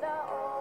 the old.